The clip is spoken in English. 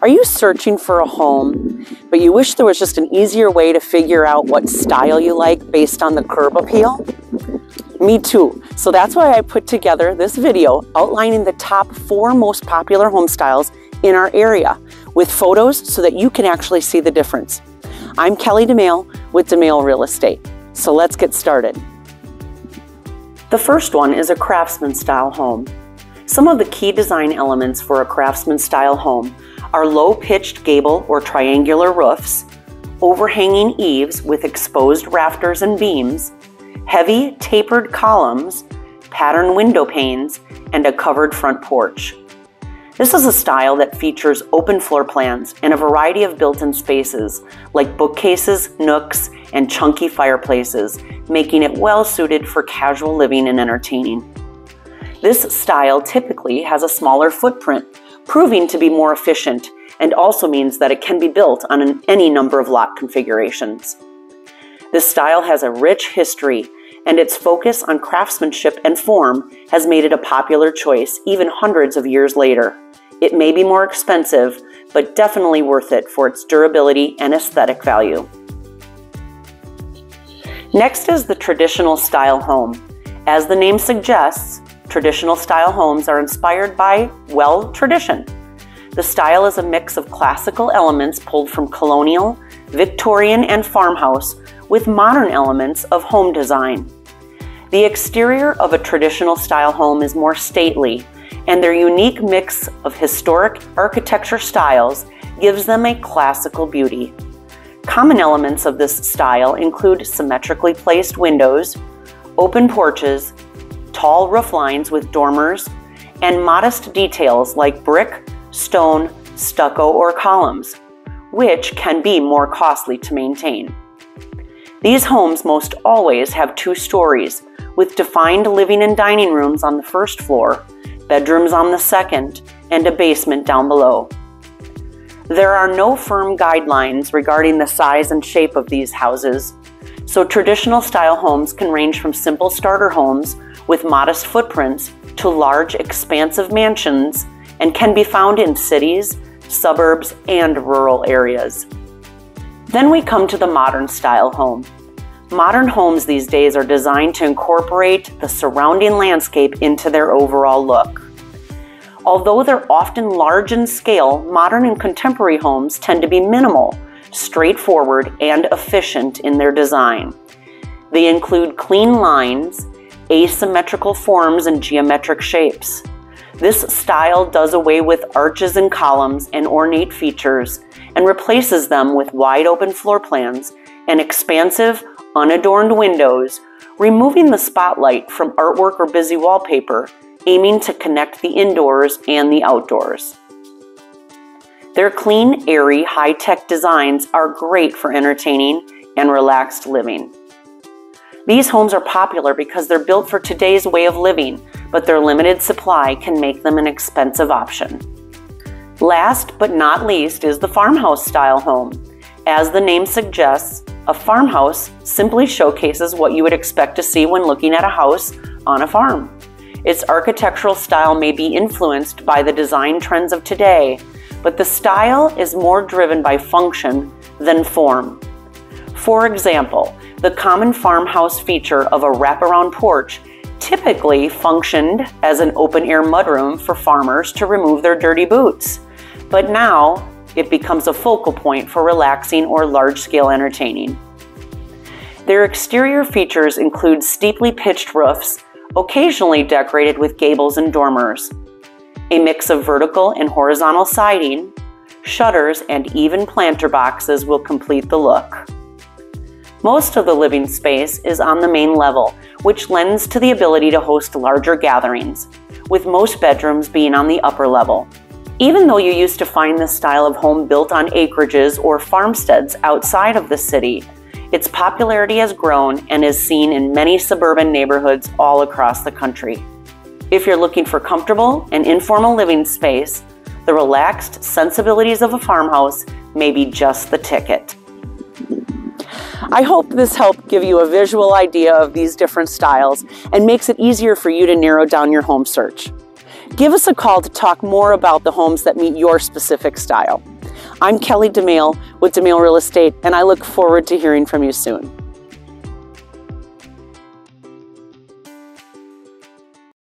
Are you searching for a home, but you wish there was just an easier way to figure out what style you like based on the curb appeal? Me too. So that's why I put together this video outlining the top four most popular home styles in our area with photos so that you can actually see the difference. I'm Kelly Domaille with Domaille Real Estate. So let's get started. The first one is a craftsman style home. Some of the key design elements for a craftsman style home are low pitched gable or triangular roofs, overhanging eaves with exposed rafters and beams, heavy tapered columns, pattern window panes, and a covered front porch. This is a style that features open floor plans and a variety of built-in spaces like bookcases, nooks, and chunky fireplaces, making it well suited for casual living and entertaining. This style typically has a smaller footprint, proving to be more efficient and also means that it can be built on an, any number of lot configurations. This style has a rich history, and its focus on craftsmanship and form has made it a popular choice even hundreds of years later. It may be more expensive, but definitely worth it for its durability and aesthetic value. Next is the traditional style home. As the name suggests, Traditional style homes are inspired by, well, tradition. The style is a mix of classical elements pulled from colonial, Victorian, and farmhouse with modern elements of home design. The exterior of a traditional style home is more stately, and their unique mix of historic architecture styles gives them a classical beauty. Common elements of this style include symmetrically placed windows, open porches, tall roof lines with dormers, and modest details like brick, stone, stucco, or columns, which can be more costly to maintain. These homes most always have two stories, with defined living and dining rooms on the first floor, bedrooms on the second, and a basement down below. There are no firm guidelines regarding the size and shape of these houses, so traditional style homes can range from simple starter homes with modest footprints to large, expansive mansions and can be found in cities, suburbs, and rural areas. Then we come to the modern style home. Modern homes these days are designed to incorporate the surrounding landscape into their overall look. Although they're often large in scale, modern and contemporary homes tend to be minimal, straightforward, and efficient in their design. They include clean lines, asymmetrical forms and geometric shapes. This style does away with arches and columns and ornate features and replaces them with wide open floor plans and expansive, unadorned windows, removing the spotlight from artwork or busy wallpaper, aiming to connect the indoors and the outdoors. Their clean, airy, high tech designs are great for entertaining and relaxed living. These homes are popular because they're built for today's way of living, but their limited supply can make them an expensive option. Last but not least is the farmhouse style home. As the name suggests, a farmhouse simply showcases what you would expect to see when looking at a house on a farm. Its architectural style may be influenced by the design trends of today, but the style is more driven by function than form. For example, the common farmhouse feature of a wraparound porch typically functioned as an open air mudroom for farmers to remove their dirty boots. But now it becomes a focal point for relaxing or large scale entertaining. Their exterior features include steeply pitched roofs, occasionally decorated with gables and dormers, a mix of vertical and horizontal siding, shutters, and even planter boxes will complete the look. Most of the living space is on the main level, which lends to the ability to host larger gatherings, with most bedrooms being on the upper level. Even though you used to find this style of home built on acreages or farmsteads outside of the city, its popularity has grown and is seen in many suburban neighborhoods all across the country. If you're looking for comfortable and informal living space, the relaxed sensibilities of a farmhouse may be just the ticket. I hope this helped give you a visual idea of these different styles and makes it easier for you to narrow down your home search. Give us a call to talk more about the homes that meet your specific style. I'm Kelly Domaille with Domaille Real Estate, and I look forward to hearing from you soon.